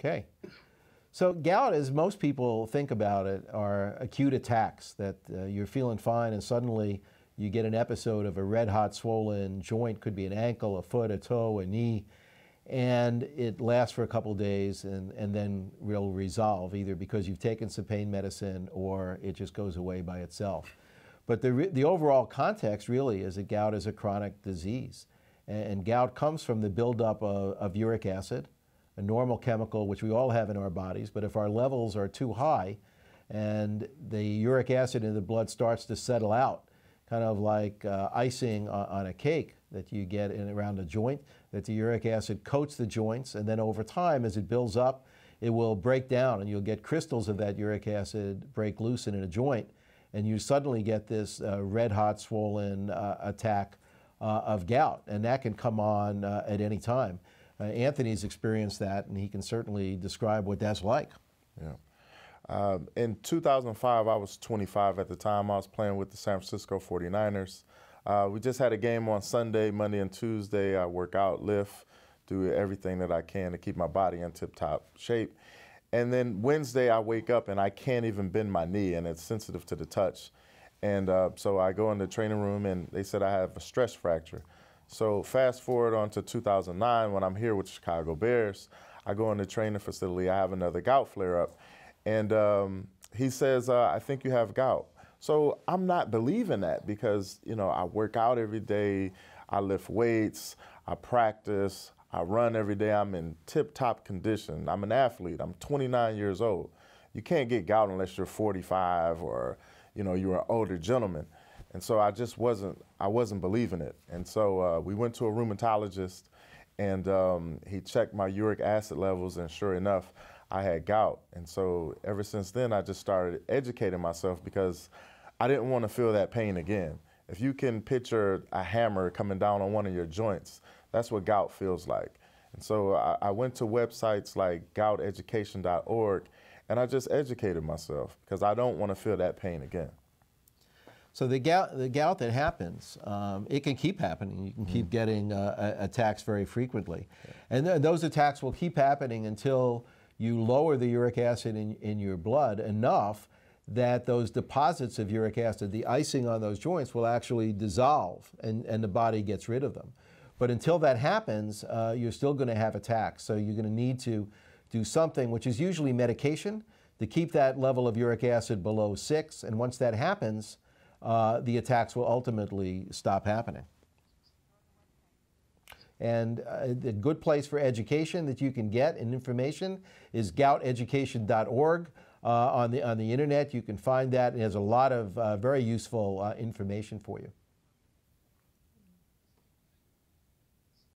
Okay. So gout, as most people think about it, are acute attacks that uh, you're feeling fine and suddenly you get an episode of a red hot swollen joint, could be an ankle, a foot, a toe, a knee, and it lasts for a couple days and, and then will resolve either because you've taken some pain medicine or it just goes away by itself. But the, the overall context really is that gout is a chronic disease. And, and gout comes from the buildup of, of uric acid, a normal chemical which we all have in our bodies, but if our levels are too high and the uric acid in the blood starts to settle out, kind of like uh, icing on, on, a cake that you get in around a joint, that the uric acid coats the joints, and then over time, as it builds up, it will break down, and you'll get crystals of that uric acid break loose in a joint, and you suddenly get this uh, red hot swollen uh, attack uh, of gout, and that can come on uh, at any time. Uh, Anthony's experienced that, and he can certainly describe what that's like. Yeah. Um, in 2005, I was 25 at the time. I was playing with the San Francisco 49ers. Uh, we just had a game on Sunday, Monday, and Tuesday. I work out, lift, do everything that I can to keep my body in tip top shape. And then Wednesday, I wake up and I can't even bend my knee, and it's sensitive to the touch. And uh, so I go in the training room, and they said I have a stress fracture. So fast forward on to 2009 when I'm here with Chicago Bears. I go in the training facility. I have another gout flare up, and um, he says, uh, "I think you have gout." So I'm not believing that because you know I work out every day, I lift weights, I practice, I run every day. I'm in tip-top condition. I'm an athlete. I'm 29 years old. You can't get gout unless you're 45 or you know you're an older gentleman. And so I just wasn't, I wasn't believing it. And so uh, we went to a rheumatologist and um, he checked my uric acid levels and sure enough, I had gout. And so ever since then, I just started educating myself because I didn't want to feel that pain again. If you can picture a hammer coming down on one of your joints, that's what gout feels like. And so I, I went to websites like gouteducation.org and I just educated myself because I don't want to feel that pain again. So the gout, the gout that happens, um, it can keep happening. You can keep mm-hmm. getting uh, attacks very frequently. Yeah. And th those attacks will keep happening until you lower the uric acid in, in your blood enough that those deposits of uric acid, the icing on those joints, will actually dissolve and, and the body gets rid of them. But until that happens, uh, you're still going to have attacks. So you're going to need to do something, which is usually medication, to keep that level of uric acid below six. And once that happens, uh, the attacks will ultimately stop happening. And uh, a good place for education that you can get and information is gouteducation.org. Uh, on, the, on the internet, you can find that. It has a lot of uh, very useful uh, information for you.